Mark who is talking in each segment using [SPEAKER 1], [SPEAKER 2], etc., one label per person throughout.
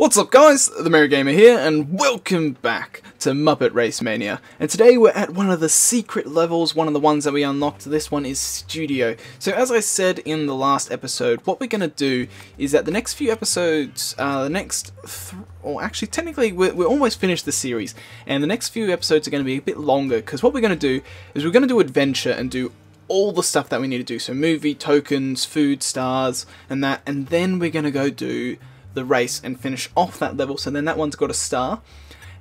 [SPEAKER 1] What's up guys, the Merry Gamer here, and welcome back to Muppet Race Mania. And today we're at one of the secret levels, one of the ones that we unlocked. This one is Studio. So as I said in the last episode, what we're going to do is that the next few episodes, uh, the next, or actually technically we're, we're almost finished the series, and the next few episodes are going to be a bit longer, because what we're going to do is we're going to do adventure and do all the stuff that we need to do. So movie, tokens, food, stars, and that, and then we're going to go do the race and finish off that level. So then that one's got a star.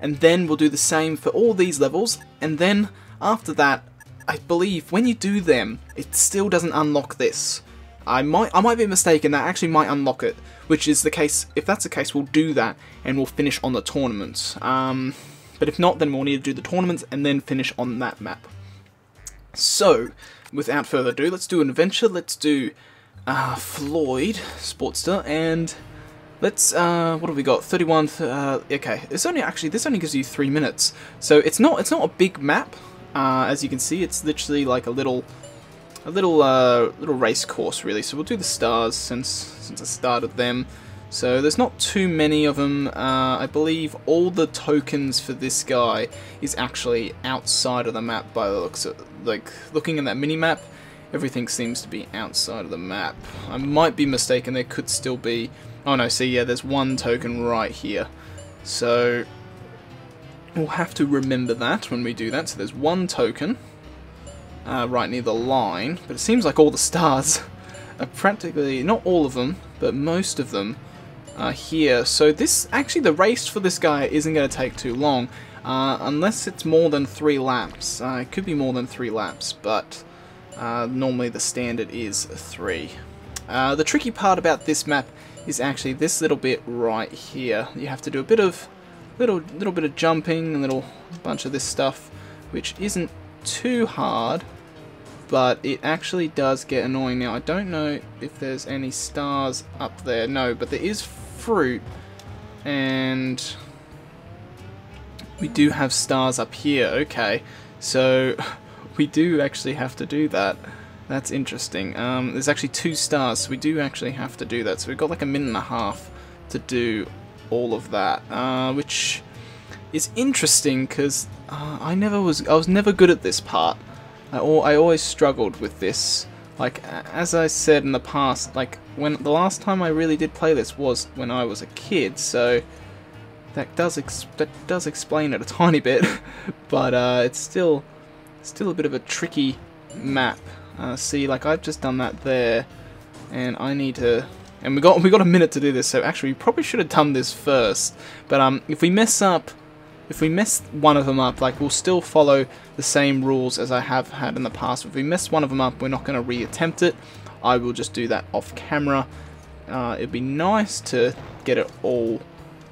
[SPEAKER 1] And then we'll do the same for all these levels. And then after that, I believe when you do them, it still doesn't unlock this. I might I might be mistaken, that actually might unlock it. Which is the case, if that's the case, we'll do that and we'll finish on the tournaments. Um, but if not, then we'll need to do the tournaments and then finish on that map. So, without further ado, let's do an adventure. Let's do uh, Floyd, Sportster, and Let's, uh, what have we got? 31, uh, okay, this only, actually, this only gives you three minutes. So it's not, it's not a big map, uh, as you can see, it's literally like a little, a little, uh, little race course, really. So we'll do the stars, since, since I started them. So there's not too many of them. Uh, I believe all the tokens for this guy is actually outside of the map by the looks of, like, looking at that mini-map, everything seems to be outside of the map. I might be mistaken, there could still be Oh no, see, yeah, there's one token right here. So, we'll have to remember that when we do that. So there's one token uh, right near the line, but it seems like all the stars are practically, not all of them, but most of them are here. So this, actually the race for this guy isn't going to take too long, uh, unless it's more than three laps. Uh, it could be more than three laps, but uh, normally the standard is three. Uh, the tricky part about this map is actually this little bit right here. You have to do a bit of little little bit of jumping, a little bunch of this stuff, which isn't too hard, but it actually does get annoying. Now I don't know if there's any stars up there. No, but there is fruit, and we do have stars up here. Okay, so we do actually have to do that. That's interesting. Um, there's actually two stars, so we do actually have to do that. So we've got like a minute and a half to do all of that, uh, which is interesting because uh, I never was I was never good at this part. I, I always struggled with this. Like as I said in the past, like when the last time I really did play this was when I was a kid, so that does that does explain it a tiny bit, but uh, it's still still a bit of a tricky map. Uh, see, like I've just done that there, and I need to. And we got we got a minute to do this, so actually we probably should have done this first. But um, if we mess up, if we mess one of them up, like we'll still follow the same rules as I have had in the past. If we mess one of them up, we're not going to re-attempt it. I will just do that off camera. Uh, it'd be nice to get it all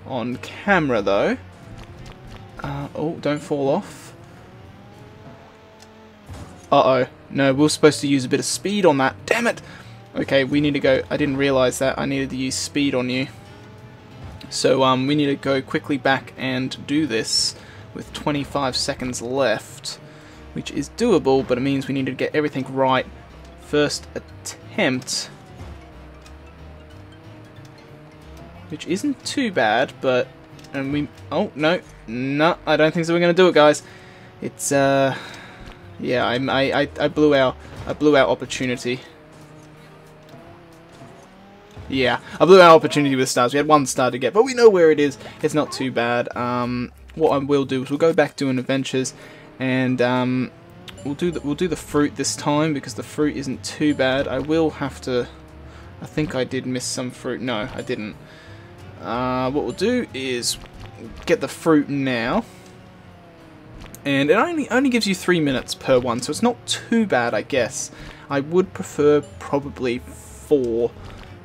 [SPEAKER 1] on camera though. Uh, oh, don't fall off. Uh-oh. No, we are supposed to use a bit of speed on that. Damn it! Okay, we need to go... I didn't realise that. I needed to use speed on you. So um, we need to go quickly back and do this with 25 seconds left, which is doable, but it means we need to get everything right first attempt. Which isn't too bad, but... And we... Oh, no. No, I don't think so we're going to do it, guys. It's, uh... Yeah, I, I, I blew out, I blew out opportunity. Yeah, I blew out opportunity with stars. We had one star to get, but we know where it is. It's not too bad. Um, what I will do is we'll go back doing adventures, and um, we'll do the, we'll do the fruit this time because the fruit isn't too bad. I will have to. I think I did miss some fruit. No, I didn't. Uh, what we'll do is get the fruit now and it only only gives you three minutes per one, so it's not too bad, I guess. I would prefer probably four,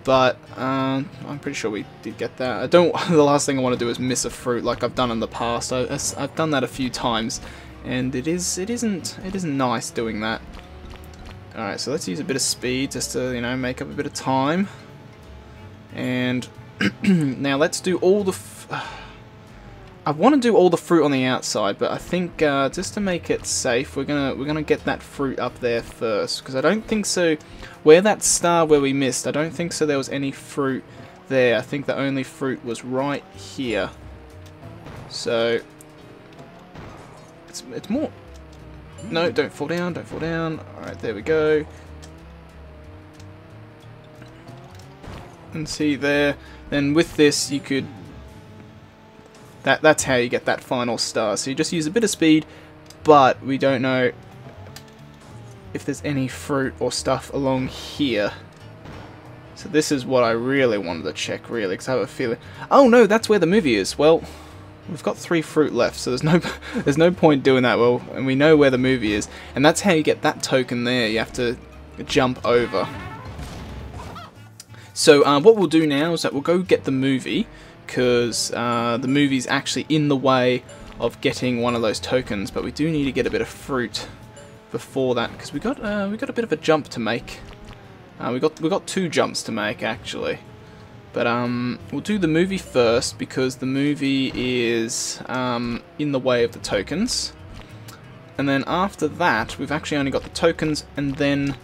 [SPEAKER 1] but uh, I'm pretty sure we did get that. I don't. The last thing I want to do is miss a fruit like I've done in the past. I, I've done that a few times, and it is it isn't it isn't nice doing that. All right, so let's use a bit of speed just to you know make up a bit of time, and now let's do all the. I want to do all the fruit on the outside, but I think uh, just to make it safe, we're gonna we're gonna get that fruit up there first because I don't think so. Where that star where we missed, I don't think so. There was any fruit there. I think the only fruit was right here. So, it's, it's more... No, don't fall down, don't fall down. Alright, there we go. And see there, then with this you could... That That's how you get that final star. So you just use a bit of speed, but we don't know if there's any fruit or stuff along here. So this is what I really wanted to check, really, because I have a feeling... Oh no, that's where the movie is. Well, we've got three fruit left, so there's no there's no point doing that. Well, and we know where the movie is, and that's how you get that token there. You have to jump over. So uh, what we'll do now is that we'll go get the movie, because uh, the movie's actually in the way of getting one of those tokens, but we do need to get a bit of fruit before that because we got uh, we got a bit of a jump to make. Uh, we got we got two jumps to make actually, but um, we'll do the movie first because the movie is um, in the way of the tokens, and then after that we've actually only got the tokens and then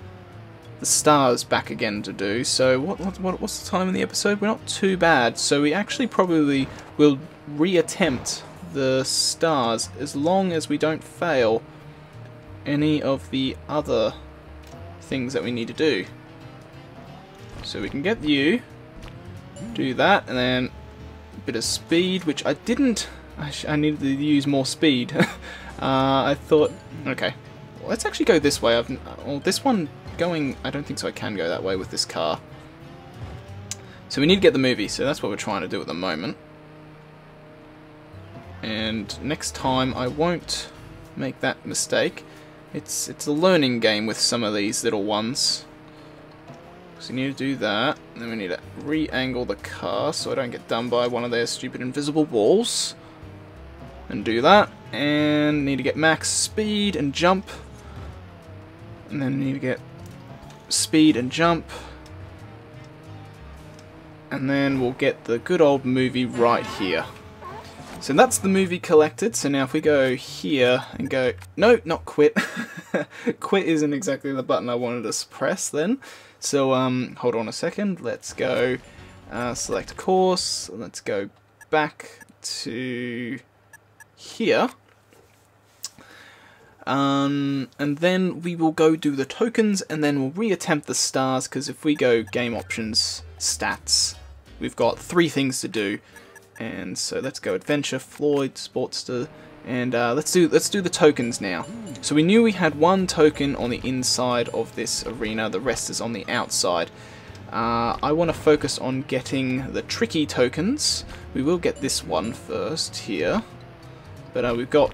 [SPEAKER 1] the stars back again to do. So what, what, what what's the time in the episode? We're not too bad. So we actually probably will reattempt the stars as long as we don't fail any of the other things that we need to do. So we can get you, do that, and then a bit of speed, which I didn't, I, I needed to use more speed. uh, I thought, okay, let's actually go this way. I've, well, this one going, I don't think so I can go that way with this car. So we need to get the movie, so that's what we're trying to do at the moment. And next time I won't make that mistake. It's it's a learning game with some of these little ones. So you need to do that. Then we need to re-angle the car so I don't get done by one of their stupid invisible walls. And do that. And need to get max speed and jump. And then need to get speed and jump. And then we'll get the good old movie right here. So that's the movie collected. So now if we go here and go, no, not quit. quit isn't exactly the button I wanted to press then. So um, hold on a second. Let's go uh, select course. Let's go back to here. Um, and then we will go do the tokens and then we'll reattempt the stars because if we go game options stats, we've got three things to do. And so let's go Adventure, Floyd, Sportster, and uh, let's do let's do the tokens now. So we knew we had one token on the inside of this arena, the rest is on the outside. Uh, I want to focus on getting the tricky tokens. We will get this one first here, but uh, we've got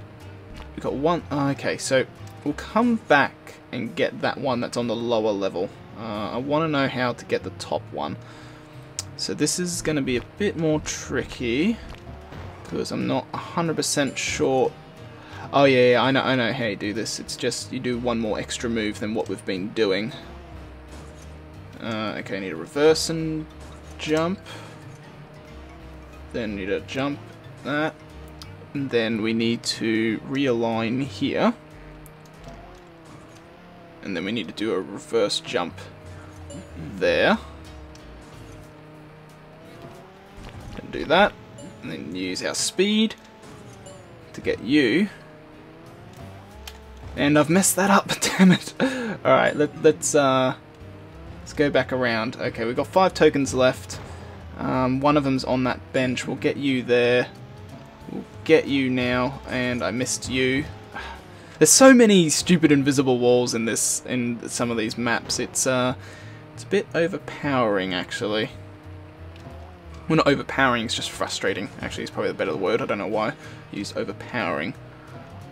[SPEAKER 1] we've got one. Uh, okay, so we'll come back and get that one that's on the lower level. Uh, I want to know how to get the top one. So this is going to be a bit more tricky because I'm not 100% sure. Oh yeah, yeah, I know, I know how you do this. It's just you do one more extra move than what we've been doing. Uh, okay, I need a reverse and jump. Then need a jump that. And then we need to realign here. And then we need to do a reverse jump there. And do that. And then use our speed to get you. And I've messed that up, damn it. Alright, let, let's uh, let's go back around. Okay, we've got five tokens left. Um, one of them's on that bench. We'll get you there. We'll get you now, and I missed you. There's so many stupid invisible walls in this in some of these maps. It's uh, it's a bit overpowering actually. Well, not overpowering, it's just frustrating. Actually, it's probably the better word. I don't know why I use overpowering.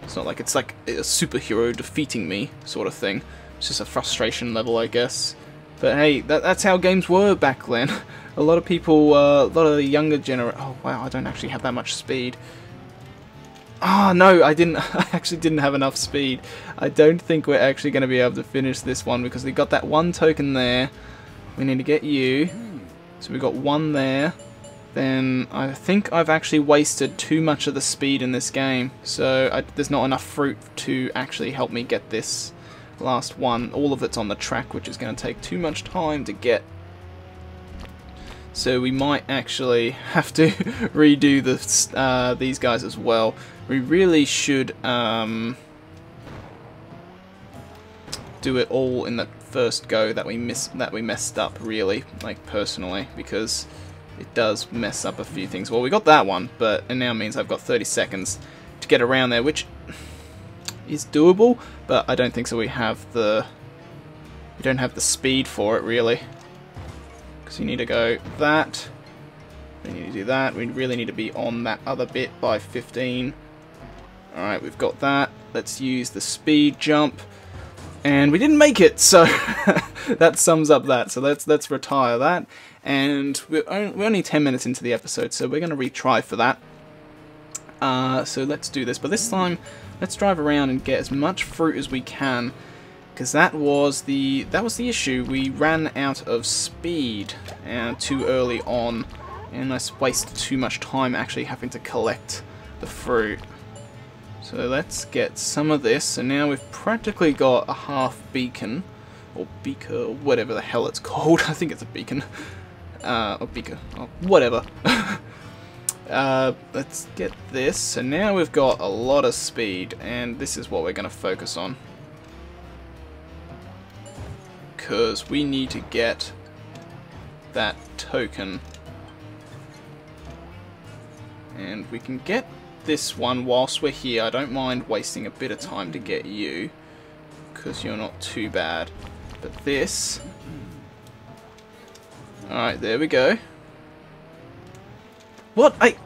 [SPEAKER 1] It's not like it's like a superhero defeating me sort of thing. It's just a frustration level, I guess. But hey, that, that's how games were back then. a lot of people, uh, a lot of the younger generation... Oh, wow, I don't actually have that much speed. Ah, oh, no, I didn't. I actually didn't have enough speed. I don't think we're actually going to be able to finish this one because we got that one token there. We need to get you. So we got one there. Then I think I've actually wasted too much of the speed in this game. So I, there's not enough fruit to actually help me get this last one. All of it's on the track, which is going to take too much time to get. So we might actually have to redo the, uh, these guys as well. We really should um, do it all in the first go that we miss that we messed up really, like personally, because it does mess up a few things. Well, we got that one, but it now means I've got 30 seconds to get around there, which is doable, but I don't think so. We have the we don't have the speed for it really. Because you need to go that. We need to do that. We really need to be on that other bit by 15. Alright, we've got that. Let's use the speed jump. And we didn't make it, so that sums up that. So let's let's retire that. And we're only, we're only 10 minutes into the episode, so we're going to retry for that. Uh, so let's do this. But this time, let's drive around and get as much fruit as we can because that was the that was the issue. We ran out of speed uh, too early on, and I wasted too much time actually having to collect the fruit. So let's get some of this. So now we've practically got a half beacon, or beaker, whatever the hell it's called. I think it's a beacon, uh, or beaker, or whatever. uh, let's get this. So now we've got a lot of speed, and this is what we're going to focus on because we need to get that token. And we can get this one whilst we're here. I don't mind wasting a bit of time to get you because you're not too bad. But this... Alright, there we go. What? I...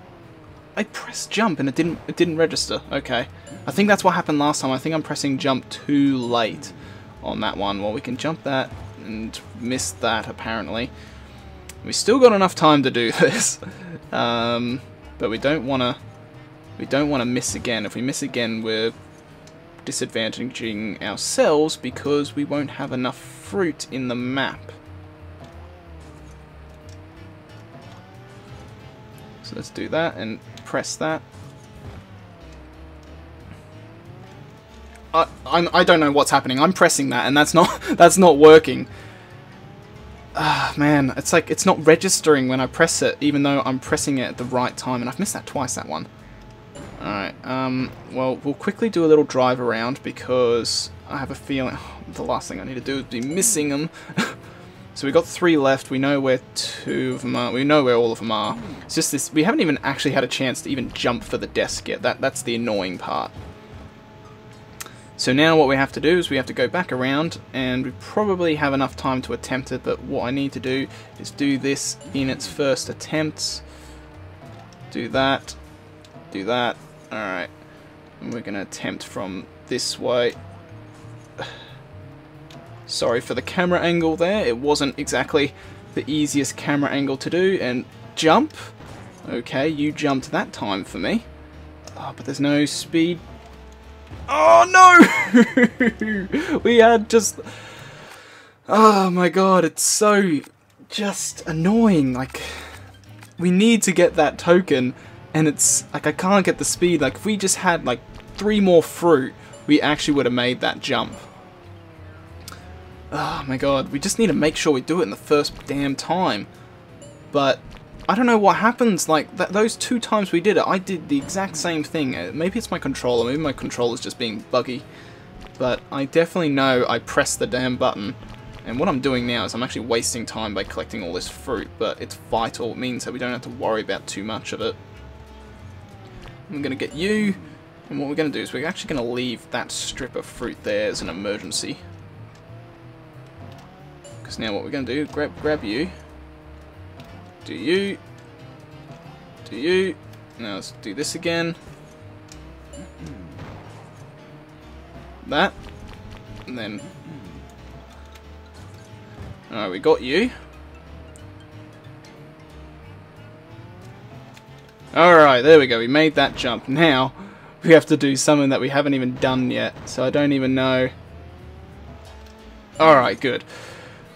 [SPEAKER 1] I pressed jump and it didn't it didn't register. Okay. I think that's what happened last time. I think I'm pressing jump too late on that one. Well, we can jump that and miss that, apparently. We still got enough time to do this, um, but we don't want to. We don't want to miss again. If we miss again, we're disadvantaging ourselves because we won't have enough fruit in the map. So let's do that and press that. I, I'm, I don't know what's happening. I'm pressing that, and that's not that's not working. Ah, man, it's like it's not registering when I press it, even though I'm pressing it at the right time, and I've missed that twice. That one. All right. Um. Well, we'll quickly do a little drive around because I have a feeling oh, the last thing I need to do is be missing them. so we got three left. We know where two of them are. We know where all of them are. It's just this. We haven't even actually had a chance to even jump for the desk yet. That that's the annoying part. So now what we have to do is we have to go back around and we probably have enough time to attempt it but what I need to do is do this in its first attempt. Do that. Do that. Alright. And we're going to attempt from this way. Sorry for the camera angle there. It wasn't exactly the easiest camera angle to do. And jump. Okay, you jumped that time for me. Oh, but there's no speed Oh no! we had just... Oh my god, it's so just annoying. Like, we need to get that token, and it's like I can't get the speed. Like, if we just had like three more fruit, we actually would have made that jump. Oh my god, we just need to make sure we do it in the first damn time. But I don't know what happens, like, th those two times we did it, I did the exact same thing. Uh, maybe it's my controller, maybe my controller's just being buggy. But I definitely know I pressed the damn button. And what I'm doing now is I'm actually wasting time by collecting all this fruit, but it's vital. It means that we don't have to worry about too much of it. I'm going to get you, and what we're going to do is we're actually going to leave that strip of fruit there as an emergency. Because now what we're going to do, grab, grab you, do you. Do you. Now let's do this again. That. And then... Alright, we got you. Alright, there we go. We made that jump. Now, we have to do something that we haven't even done yet. So I don't even know... Alright, good.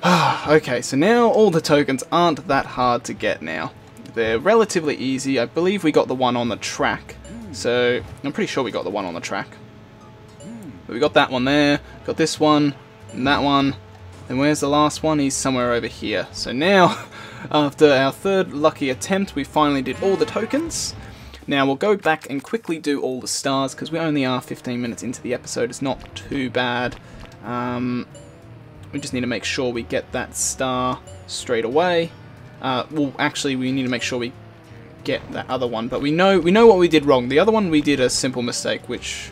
[SPEAKER 1] okay, so now all the tokens aren't that hard to get now. They're relatively easy. I believe we got the one on the track. So, I'm pretty sure we got the one on the track. But we got that one there, got this one, and that one. And where's the last one? He's somewhere over here. So now, After our third lucky attempt, we finally did all the tokens. Now we'll go back and quickly do all the stars because we only are 15 minutes into the episode. It's not too bad. Um, we just need to make sure we get that star straight away. Uh, well, actually, we need to make sure we get that other one. But we know we know what we did wrong. The other one we did a simple mistake, which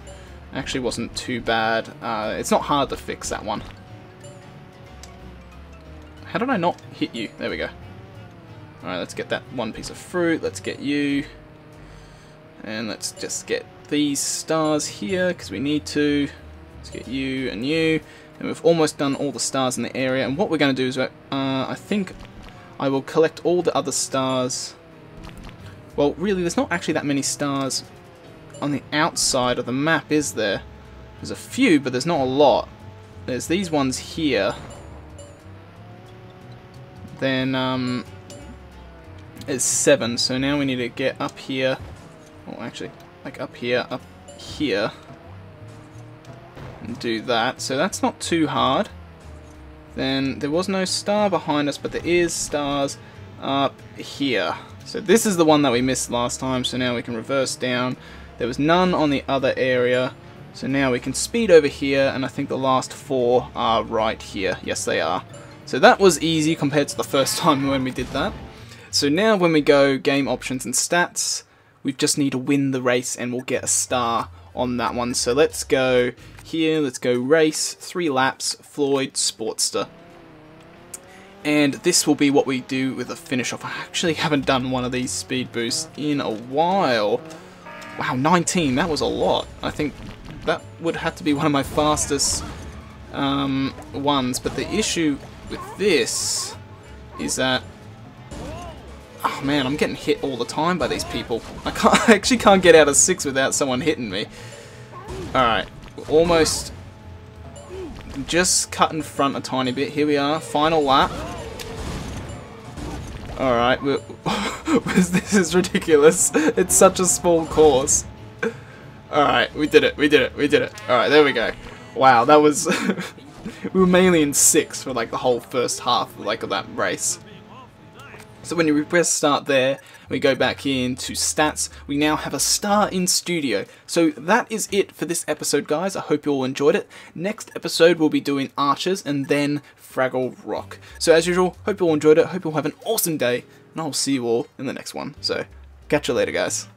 [SPEAKER 1] actually wasn't too bad. Uh, it's not hard to fix that one. How did I not hit you? There we go. Alright, let's get that one piece of fruit. Let's get you. And let's just get these stars here, because we need to. Let's get you and you. And we've almost done all the stars in the area. And what we're going to do is, uh, I think I will collect all the other stars. Well, really, there's not actually that many stars on the outside of the map, is there? There's a few, but there's not a lot. There's these ones here. Then, um, it's seven, so now we need to get up here. Oh, actually, like up here, up here. And do that. So that's not too hard. Then there was no star behind us, but there is stars up here. So this is the one that we missed last time, so now we can reverse down. There was none on the other area, so now we can speed over here, and I think the last four are right here. Yes, they are. So that was easy compared to the first time when we did that. So now when we go game options and stats, we just need to win the race and we'll get a star on that one. So let's go here, let's go race, three laps, Floyd Sportster. And this will be what we do with a finish off. I actually haven't done one of these speed boosts in a while. Wow, 19, that was a lot. I think that would have to be one of my fastest um, ones. But the issue with this is that Oh man, I'm getting hit all the time by these people. I, can't, I actually can't get out of six without someone hitting me. Alright, almost just cut in front a tiny bit. Here we are, final lap. Alright, this is ridiculous. It's such a small course. Alright, we did it, we did it, we did it. Alright, there we go. Wow, that was... we were mainly in six for like the whole first half of, like of that race. So when you press start there, we go back into stats, we now have a star in studio. So that is it for this episode guys, I hope you all enjoyed it. Next episode we'll be doing Archers and then Fraggle Rock. So as usual, hope you all enjoyed it, hope you all have an awesome day, and I'll see you all in the next one. So catch you later guys.